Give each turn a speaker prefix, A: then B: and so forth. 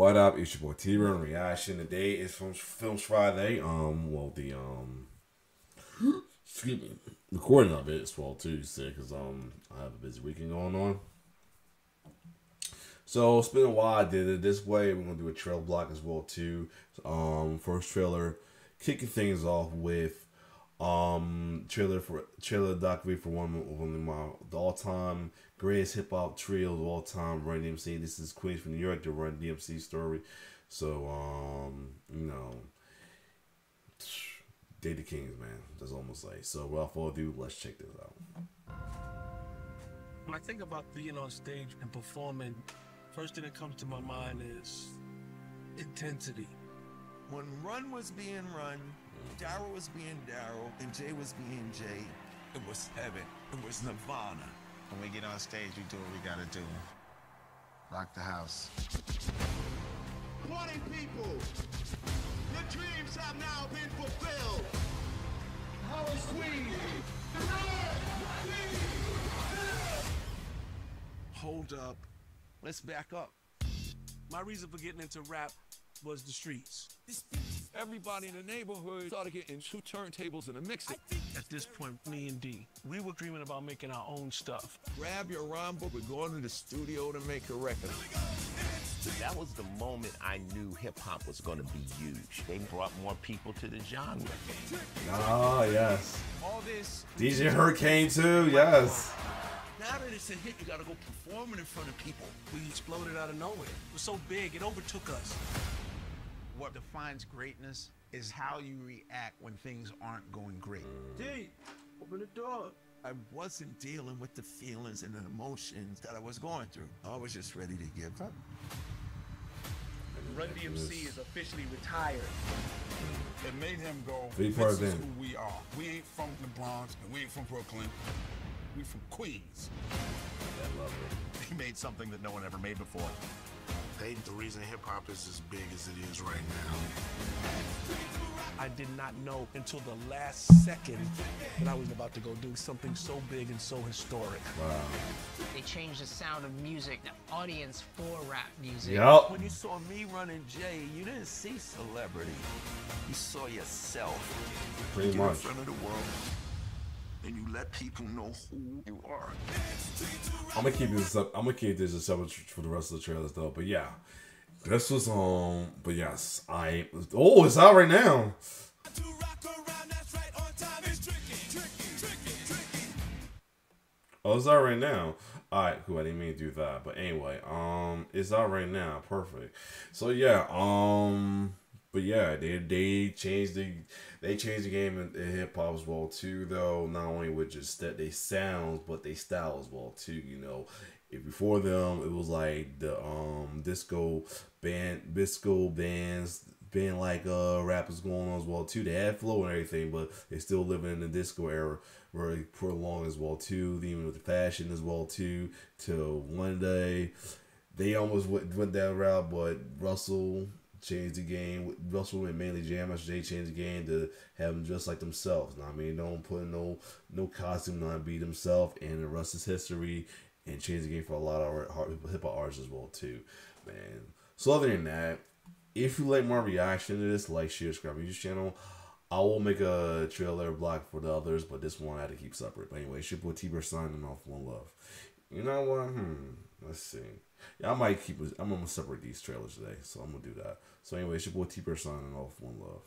A: What up? It's your boy T Run Reaction. Today is from Films Friday. Um, well, the um, excuse me, recording of it as well too, because um, I have a busy weekend going on. So it's been a while. I did it this way. We're gonna do a trail block as well too. Um, first trailer, kicking things off with um trailer for trailer documentary for one one of my the all time greatest hip hop trio of all time, Run DMC. This is Queens from New York, the Run DMC story. So um, you know, they the kings, man. That's almost like so. Without further ado, let's check this out.
B: When I think about being on stage and performing, first thing that comes to my mind is intensity.
C: When Run was being Run, Darryl was being Darryl, and Jay was being Jay, it was heaven. It was Nirvana.
D: When we get on stage, we do what we gotta do. Rock the house.
E: Party people, your dreams have now been fulfilled. How is we?
C: Hold up. Let's back up.
B: My reason for getting into rap was the streets.
C: Everybody in the neighborhood started getting two turntables and a mixer.
B: At this point, me and D, we were dreaming about making our own stuff.
C: Grab your rhyme book, we're going to the studio to make a record.
F: That was the moment I knew hip hop was going to be huge. They brought more people to the genre.
A: Ah, yes.
C: All this.
A: DJ Hurricane too. Yes.
C: Now that it's a hit, you gotta go performing in front of people.
B: We exploded out of nowhere. It was so big, it overtook us.
D: What defines greatness is how you react when things aren't going great.
C: D, open the door. I wasn't dealing with the feelings and the emotions that I was going through. I was just ready to give up.
G: Run DMC is officially retired.
H: It made him go,
A: Three
H: this
A: part
H: is
A: then.
H: who we are. We ain't from the Bronx and we ain't from Brooklyn. We from Queens.
A: I love it.
F: He made something that no one ever made before.
I: They the reason hip hop is as big as it is right now.
B: I did not know until the last second that I was about to go do something so big and so historic.
A: Wow.
J: They changed the sound of music, the audience for rap music.
A: Yup.
C: When you saw me running Jay, you didn't see celebrity. You saw yourself.
A: Pretty
C: Get
A: much.
C: in front of the world, and you let people know who you are.
A: I'm gonna keep this up. I'm gonna keep this up for the rest of the trailers though. But yeah, this was um. But yes, I. Oh, it's out right now. Oh, it's out right now. All right, cool. I didn't mean to do that, but anyway, um, it's out right now. Perfect. So yeah, um, but yeah, they they changed the they changed the game in, in hip hop as well too. Though not only with just that they sounds, but they style as well too. You know, if before them it was like the um disco band, disco bands. being like uh rappers going on as well too. They had flow and everything, but they still living in the disco era very prolonged as well too. Even with the fashion as well too. Till one day they almost went, went that route, but Russell changed the game. Russell and mainly Jay changed the game to have them just like themselves. Now, I mean, don't put no no costume on, be themselves, and the history. And change the game for a lot of our hip hop artists as well too, man. So other than that, if you like my reaction to this, like, share, subscribe to this channel. I will make a trailer block for the others, but this one I had to keep separate. But anyway, your boy T-Bear signing off. One love. You know what? Hmm. Let's see. Yeah, I might keep. I'm gonna separate these trailers today, so I'm gonna do that. So anyway, it's your boy T-Bear signing off. One love.